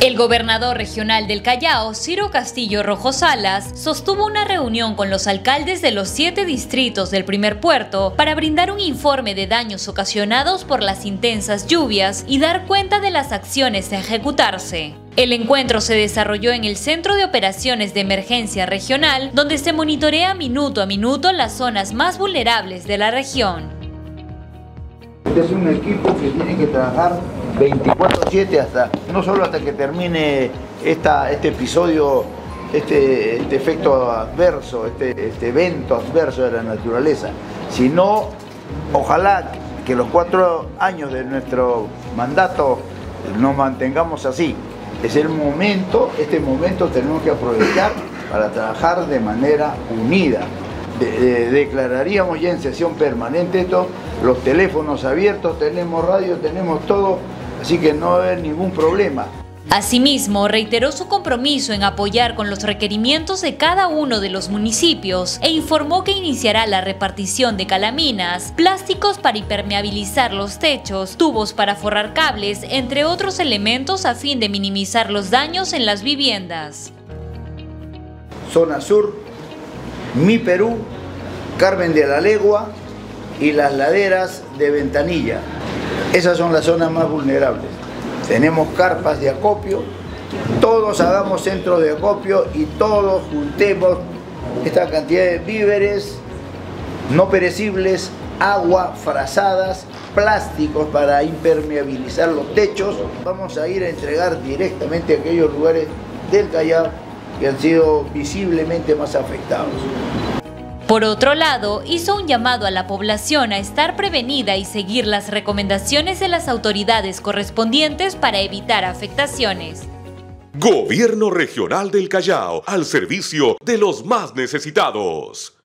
El gobernador regional del Callao, Ciro Castillo Rojo Salas, sostuvo una reunión con los alcaldes de los siete distritos del primer puerto para brindar un informe de daños ocasionados por las intensas lluvias y dar cuenta de las acciones a ejecutarse. El encuentro se desarrolló en el Centro de Operaciones de Emergencia Regional, donde se monitorea minuto a minuto las zonas más vulnerables de la región. Este es un equipo que tiene que trabajar 24-7 hasta, no solo hasta que termine esta, este episodio, este, este efecto adverso, este, este evento adverso de la naturaleza, sino ojalá que los cuatro años de nuestro mandato nos mantengamos así. Es el momento, este momento tenemos que aprovechar para trabajar de manera unida. Declararíamos ya en sesión permanente esto, los teléfonos abiertos, tenemos radio, tenemos todo así que no va a haber ningún problema. Asimismo, reiteró su compromiso en apoyar con los requerimientos de cada uno de los municipios e informó que iniciará la repartición de calaminas, plásticos para impermeabilizar los techos, tubos para forrar cables, entre otros elementos a fin de minimizar los daños en las viviendas. Zona Sur, Mi Perú, Carmen de la Legua y las laderas de Ventanilla. Esas son las zonas más vulnerables. Tenemos carpas de acopio, todos hagamos centros de acopio y todos juntemos esta cantidad de víveres no perecibles, agua, frazadas, plásticos para impermeabilizar los techos. Vamos a ir a entregar directamente a aquellos lugares del Callao que han sido visiblemente más afectados. Por otro lado, hizo un llamado a la población a estar prevenida y seguir las recomendaciones de las autoridades correspondientes para evitar afectaciones. Gobierno Regional del Callao, al servicio de los más necesitados.